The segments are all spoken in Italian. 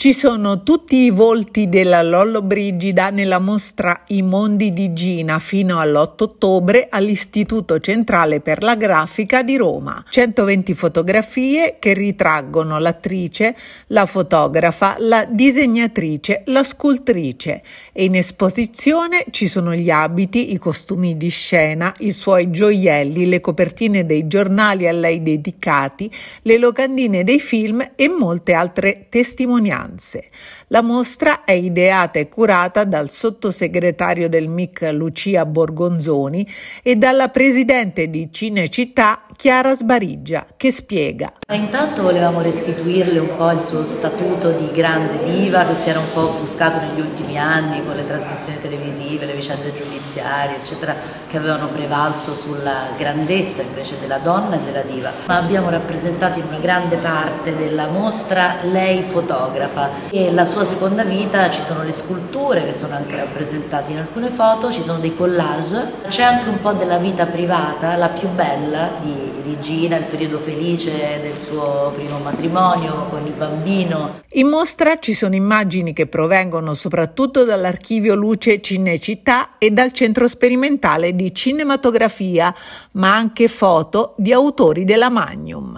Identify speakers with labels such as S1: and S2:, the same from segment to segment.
S1: Ci sono tutti i volti della Lollobrigida nella mostra I mondi di Gina fino all'8 ottobre all'Istituto Centrale per la Grafica di Roma. 120 fotografie che ritraggono l'attrice, la fotografa, la disegnatrice, la scultrice e in esposizione ci sono gli abiti, i costumi di scena, i suoi gioielli, le copertine dei giornali a lei dedicati, le locandine dei film e molte altre testimonianze vacanze. La mostra è ideata e curata dal sottosegretario del MIC Lucia Borgonzoni e dalla presidente di Cinecittà Chiara Sbariggia, che spiega.
S2: Intanto volevamo restituirle un po' il suo statuto di grande diva che si era un po' offuscato negli ultimi anni con le trasmissioni televisive, le vicende giudiziarie, eccetera, che avevano prevalso sulla grandezza invece della donna e della diva. Ma abbiamo rappresentato in una grande parte della mostra lei fotografa e la sua seconda vita ci sono le sculture che sono anche rappresentate in alcune foto, ci sono dei collage, c'è anche un po' della vita privata, la più bella di di Gina, il periodo felice del suo primo matrimonio con il bambino.
S1: In mostra ci sono immagini che provengono soprattutto dall'archivio Luce Cinecittà e dal centro sperimentale di cinematografia, ma anche foto di autori della Magnum.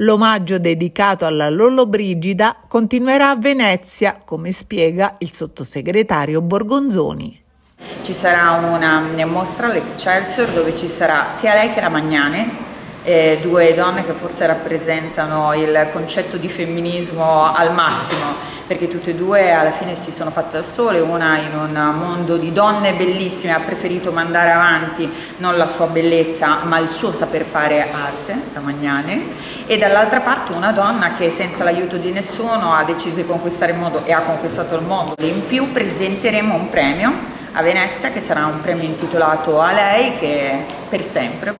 S1: L'omaggio dedicato alla Lollobrigida continuerà a Venezia, come spiega il sottosegretario Borgonzoni.
S3: Ci sarà una mostra all'Excelsior dove ci sarà sia lei che la Magnane eh, due donne che forse rappresentano il concetto di femminismo al massimo perché tutte e due alla fine si sono fatte al sole, una in un mondo di donne bellissime ha preferito mandare avanti non la sua bellezza ma il suo saper fare arte, la Magnane, e dall'altra parte una donna che senza l'aiuto di nessuno ha deciso di conquistare il mondo e ha conquistato il mondo. In più presenteremo un premio a Venezia che sarà un premio intitolato a lei che per sempre.